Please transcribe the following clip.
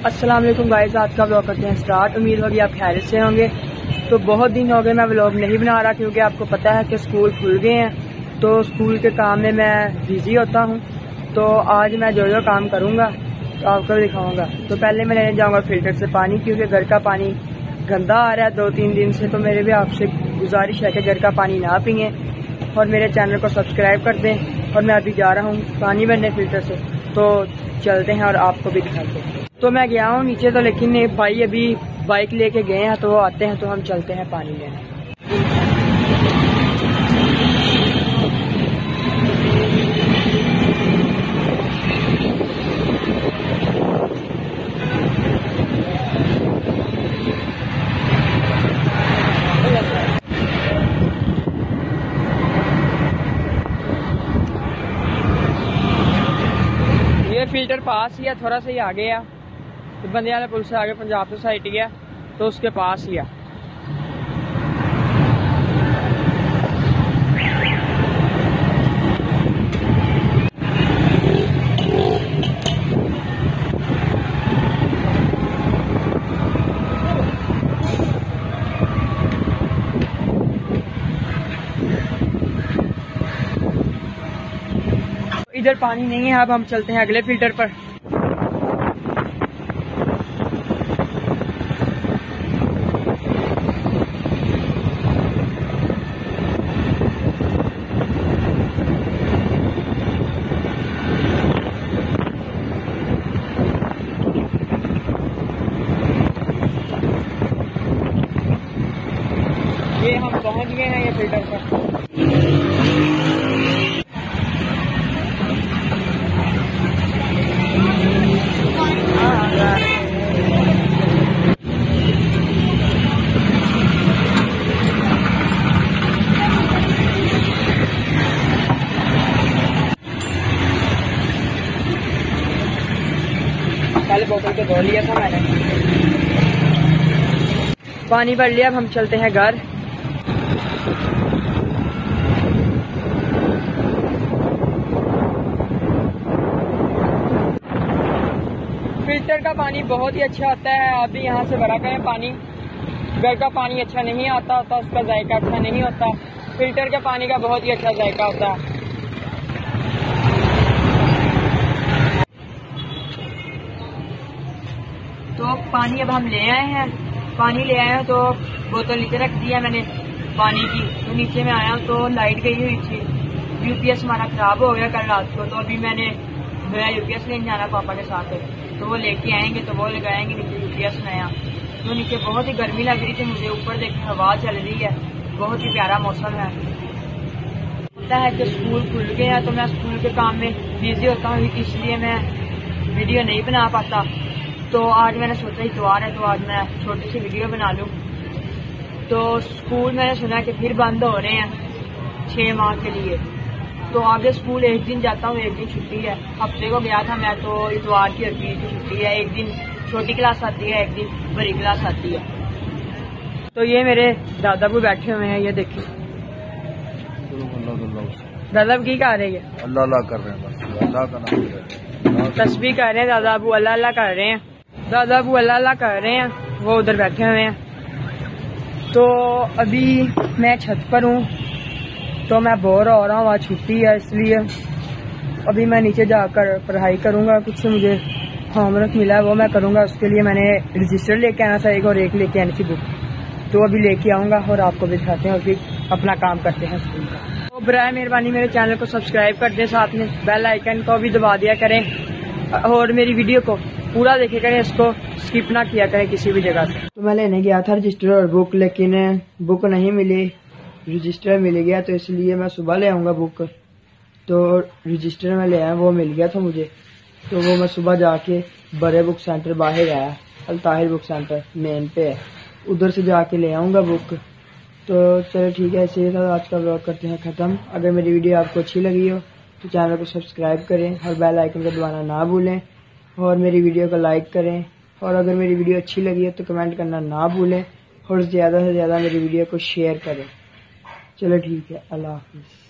अस्सलाम वालेकुम गाइस आज का ब्लॉग करते हैं स्टार्ट उम्मीद होगी आप खैरियत से होंगे। तो बहुत दिन हो गए मैं ब्लॉग नहीं बना रहा क्योंकि आपको पता है कि स्कूल खुल गए हैं। तो स्कूल के काम में मैं बिज़ी होता हूँ। तो आज मैं जो जो काम करूँगा तो आपको दिखाऊँगा। तो पहले मैं लेने जाऊँगा फ़िल्टर से पानी क्योंकि घर का पानी गंदा आ रहा है दो तीन दिन से तो मेरे भी आपसे गुजारिश है कि घर का पानी ना पिए। और मेरे चैनल को सब्सक्राइब कर दें। और मैं अभी जा रहा हूँ पानी भरने फ़िल्टर से। तो चलते हैं और आपको भी दिखाते हैं। तो मैं गया हूँ नीचे तो लेकिन भाई अभी बाइक लेके गए हैं तो वो आते हैं तो हम चलते हैं पानी लेने। फ़िल्टर पास ही है, थोड़ा सा ही आगे है। तो बंदे वाले आ गए पंजाब सोसाइटी है तो उसके पास ही है। इधर पानी नहीं है, अब हम चलते हैं अगले फ़िल्टर पर। ये हम पहुँच गए हैं ये फ़िल्टर पर। पहले बोतल को धो लिया था मैंने। पानी भर लिया, अब हम चलते हैं घर। फ़िल्टर का पानी बहुत ही अच्छा आता है, आप भी यहाँ से भरा करें पानी। घर का पानी अच्छा नहीं आता होता उसका जायका अच्छा नहीं होता। फ़िल्टर के पानी का बहुत ही अच्छा जायका होता। है तो पानी अब हम ले आए हैं। पानी ले आए हैं तो बोतल नीचे रख दिया मैंने पानी की। तो नीचे में आया तो लाइट गई हुई थी। यूपीएस हमारा खराब हो गया कल रात को तो अभी मैंने मेरा यूपीएस लेने जाना पापा के साथ। तो वो लेके आएँगे तो वो लगाएँगे नीचे यूपीएस नया। तो नीचे बहुत ही गर्मी लग रही थी मुझे, ऊपर देखे हवा चल रही है। बहुत ही प्यारा मौसम है। होता है कि स्कूल खुल गए हैं तो मैं स्कूल के काम में बिज़ी होता हूँ, इसलिए मैं वीडियो नहीं बना पाता। तो आज मैंने सोचा इतवार है तो आज मैं छोटी सी वीडियो बना लूँ। तो स्कूल मैंने सुना कि फिर बंद हो रहे हैं छह माह के लिए। तो आगे स्कूल एक दिन जाता हूँ एक दिन छुट्टी है। हफ़्ते को गया था मैं तो इतवार की अभी की छुट्टी है। एक दिन छोटी क्लास आती है एक दिन बड़ी क्लास आती है। तो ये मेरे दादा भी बैठे हुए हैं ये देखिए। दादा की कर रहे हैं अल्लाह अल्लाह कर रहे हैं बस। अल्लाह का नाम तस्वीर कर रहे हैं दादा अबू अल्लाह अल्लाह कर रहे हैं। दादा अबू अल्लाह अल्लाह कर रहे हैं, वो उधर बैठे हुए हैं। तो अभी मैं छत पर हूँ तो मैं बोर हो रहा हूँ, आज छुट्टी है इसलिए। अभी मैं नीचे जाकर पढ़ाई करूँगा, कुछ मुझे होमवर्क मिला है, वो मैं करूँगा, उसके लिए मैंने रजिस्टर लेके आना था एक और एक लेके आनी थी बुक तो अभी लेके आऊँगा और आपको भी दिखाते हैं और फिर अपना काम करते हैं स्कूल का। तो बर मेहरबानी, मेरे चैनल को सब्सक्राइब कर दें साथ में बेल आइकन को भी दबा दिया करें, और मेरी वीडियो को पूरा देखे करें, इसको स्किप ना किया करें किसी भी जगह से। तो मैं लेने गया था रजिस्टर और बुक लेकिन बुक नहीं मिली। रजिस्टर मिल गया तो इसलिए मैं सुबह ले आऊँगा बुक तो रजिस्टर में ले आया, वो मिल गया था मुझे। तो वो मैं सुबह जाके बड़े बुक सेंटर बाहर आया, अलताहिर बुक सेंटर मेन पे। है उधर से जाके ले आऊँगा बुक तो चलो ठीक है ऐसे ही था, आज का ब्लॉग करते हैं ख़त्म। अगर मेरी वीडियो आपको अच्छी लगी हो तो चैनल को सब्सक्राइब करें, और बेल आइकन को दबाना ना भूलें। और मेरी वीडियो को लाइक करें। और अगर मेरी वीडियो अच्छी लगी है तो कमेंट करना ना भूलें और ज़्यादा से ज़्यादा मेरी वीडियो को शेयर करें। चलो ठीक है, अल्लाह हाफिज़।